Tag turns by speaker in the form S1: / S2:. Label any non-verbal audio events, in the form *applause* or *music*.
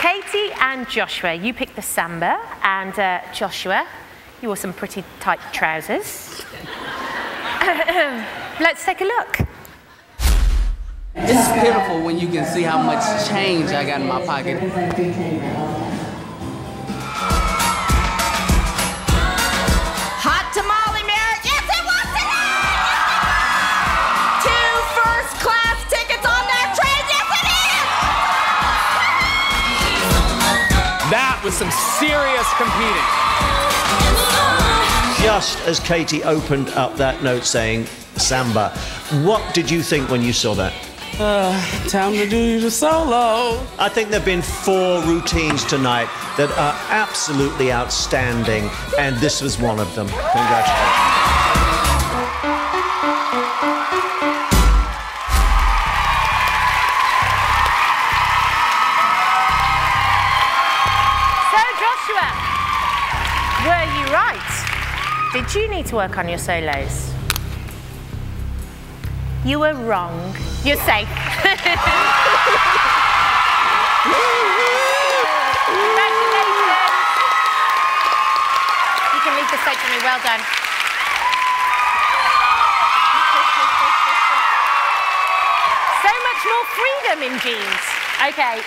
S1: Katie and Joshua, you picked the samba, and uh, Joshua, you wore some pretty tight trousers. *laughs* Let's take a look.
S2: It's pitiful when you can see how much change I got in my pocket.
S3: Yes, it is.
S4: Was some serious competing.
S5: Just as Katie opened up that note saying samba, what did you think when you saw that?
S2: Uh, time to do the solo.
S5: I think there have been four routines tonight that are absolutely outstanding, and this was one of them. Congratulations.
S1: Joshua, were you right? Did you need to work on your solos? You were wrong. You're safe. *laughs* Congratulations. You can leave the stage for me. Well done. So much more freedom in jeans. Okay.